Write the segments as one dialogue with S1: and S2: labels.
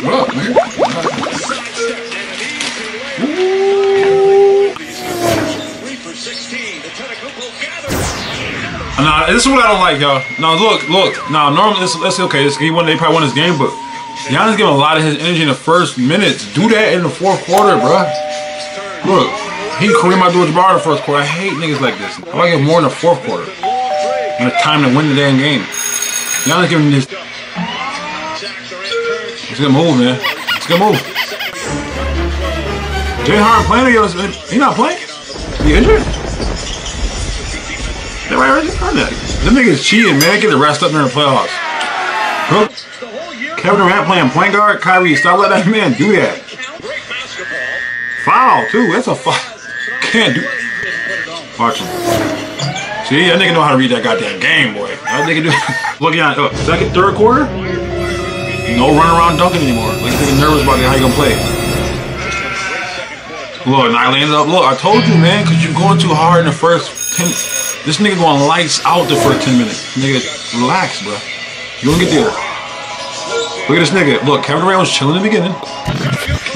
S1: Nah, this is what I don't like, y'all. No, look, look. Nah, normally, let's, let's okay. This, he won, they probably won this game, but Giannis giving a lot of his energy in the first minutes. Do that in the fourth quarter, bruh. Look, he Kareem Abdul-Jabbar in the first quarter. I hate niggas like this. I like it more in the fourth quarter. When it's time to win the damn game. Giannis giving this. A good move, man. A good move. Jay Harden playing or he not playing? He injured? They right done that. Them niggas cheating, man. Get the rest up in the playoffs. Bro, Kevin Durant playing point guard. Kyrie, stop letting that man do that. Foul, too. That's a foul. Can't do Watch. See, that nigga know how to read that goddamn game, boy. That nigga do. Look at uh, second, third quarter. No run around dunking anymore. Like nigga nervous about it, how you gonna play. Look, and I up. Look, I told you, man, because you're going too hard in the first 10. This nigga going lights out the first 10 minutes. Nigga, relax, bro. You gonna get there. Look at this nigga. Look, Kevin Durant was chilling in the beginning.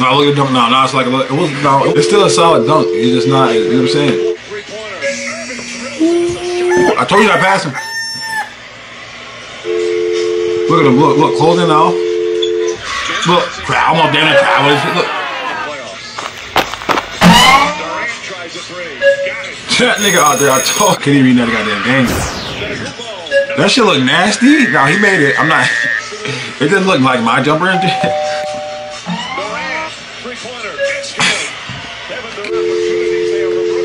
S1: No, look at dunk. No, no, it's like a, it was it's still a solid dunk. It's just not. You know what I'm saying? I told you I passed him. Look at him. Look, look, closing now. Look. I'm up there in crowd. Look. That nigga out there, can't even that goddamn game. That shit look nasty. No, he made it. I'm not. It didn't look like my jumper and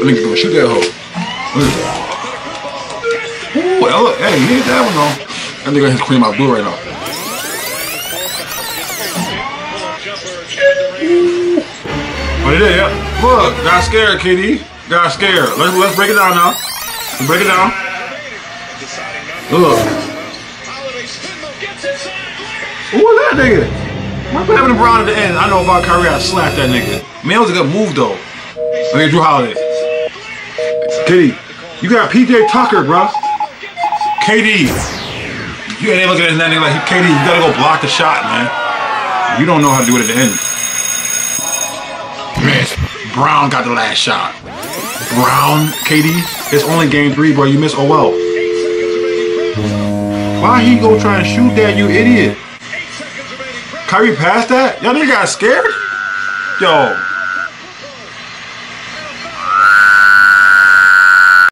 S1: Nigga gonna shoot that hoe. Ooh, hey, he hit that one though. That nigga has cream my blue right now. What it is, yeah. Look, got scared, KD. Got scared. Let's let's break it down now. Let's break it down. Look. Who was that nigga? What happened to Brown at the end? I know about Kyrie. I slapped that nigga. Man, it was a good move though. Look at Jrue Holiday. KD, you got PJ Tucker, bro. KD, you ain't looking at that nigga like KD. You gotta go block the shot, man. You don't know how to do it at the end. Man, Brown got the last shot. Brown, KD, it's only game three, bro. You miss oh well. Why he go try and shoot that, you idiot? Kyrie passed that? Y'all nigga got scared? Yo,